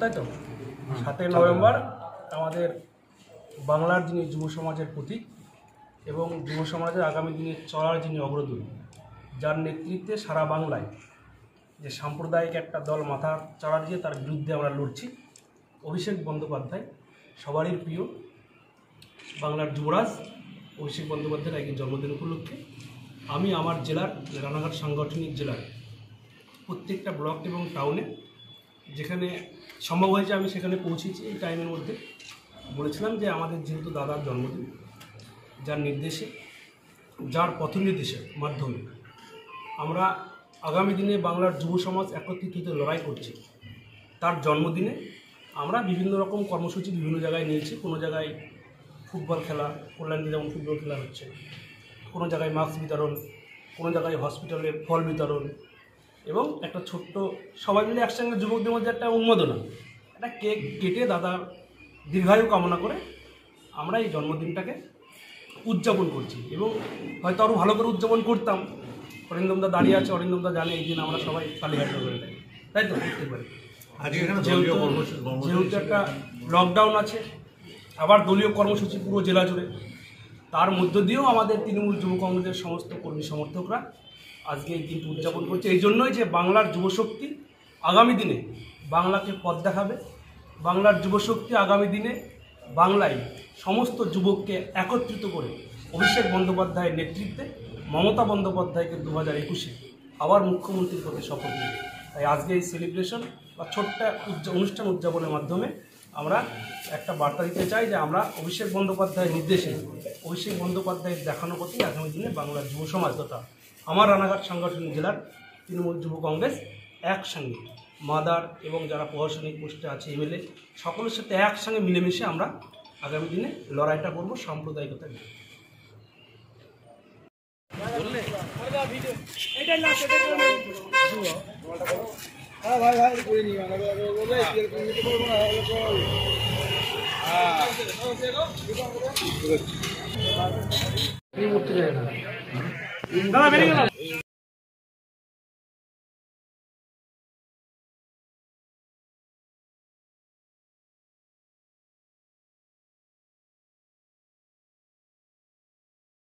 তাই তো? সাতই নভেম্বর আমাদের বাংলার যিনি যুব সমাজের প্রতীক এবং যুব সমাজের আগামী দিনে চলার যিনি অগ্রদূত, যার নেতৃত্বে সারা বাংলায় যে সাম্প্রদায়িক একটা দল মাথা চাড়া দিয়ে তার বিরুদ্ধে আমরা লড়ছি, অভিষেক বন্দ্যোপাধ্যায়, সবারই প্রিয়। বাংলার যুবরাজ, অভিষেক বন্দ্যোপাধ্যায়ের একই জন্মদিন উপলক্ষে আমি আমার জেলার রানাঘাট সাংগঠনিক জেলার প্রত্যেকটা ব্লক এবং টাউনে যেখানে সম্ভব হয়েছে আমি সেখানে পৌঁছেছি এই টাইমের মধ্যে। বলেছিলাম যে আমাদের যেহেতু দাদার জন্মদিন, যার নির্দেশে, যার পথ নির্দেশের মাধ্যমে আমরা আগামী দিনে বাংলার যুব সমাজ একত্রিত হতে লড়াই করছি। তার জন্মদিনে আমরা বিভিন্ন রকম কর্মসূচি বিভিন্ন জায়গায় নিয়েছি, কোনো জায়গায় ফুটবল খেলা কল্যাণী যেমন ফুটবল খেলা হচ্ছে কোনো জায়গায় মাস্ক বিতরণ কোনো জায়গায় হসপিটালে ফল বিতরণ এবং একটা ছোট্ট সবাই মিলে একসঙ্গে যুবকদের মধ্যে একটা উন্মাদনা একটা কেক কেটে দাদার দীর্ঘায়ু কামনা করে আমরা এই জন্মদিনটাকে উদযাপন করছি এবং হয়তো আরও ভালো করে উদযাপন করতাম। অরিন্দমদা দাঁড়িয়ে আছে অরিন্দমদা জানে এই দিন আমরা সবাই কালীঘাট করে থাকি তাই তো? বুঝতে পারি যেহেতু একটা লকডাউন আছে আবার দলীয় কর্মসূচি পুরো জেলা জুড়ে। তার মধ্য দিয়েও আমাদের তৃণমূল যুব কংগ্রেসের সমস্ত কর্মী সমর্থকরা আজকে এই দিনটি উদযাপন করছে। এই জন্যই যে বাংলার যুবশক্তি আগামী দিনে বাংলাকে পথ দেখাবে। বাংলার যুবশক্তি আগামী দিনে বাংলায় সমস্ত যুবককে একত্রিত করে অভিষেক বন্দ্যোপাধ্যায়ের নেতৃত্বে, মমতা বন্দ্যোপাধ্যায়কে দু হাজার একুশে আবার মুখ্যমন্ত্রীর পদে শপথ নেবে। তাই আজকে এই সেলিব্রেশন বা ছোট্ট অনুষ্ঠান উদযাপনের মাধ্যমে আমরা একটা বার্তা দিতে চাই যে আমরা অভিষেক বন্দ্যোপাধ্যায়ের নির্দেশে অভিষেক বন্দ্যোপাধ্যায়ের দেখানো পথে আগামী দিনে বাংলার যুব সমাজ তথা আমার রানাঘাট সাংগঠনিক জেলার তৃণমূল যুব কংগ্রেস একসঙ্গে মাদার এবং যারা প্রশাসনিক পোস্টে আছে এমএলএ সকলের সাথে একসঙ্গে মিলেমিশে আমরা আগামী দিনে লড়াইটা করব সাম্প্রদায়িকতা নিয়ে। এই মুহূর্তে যায় না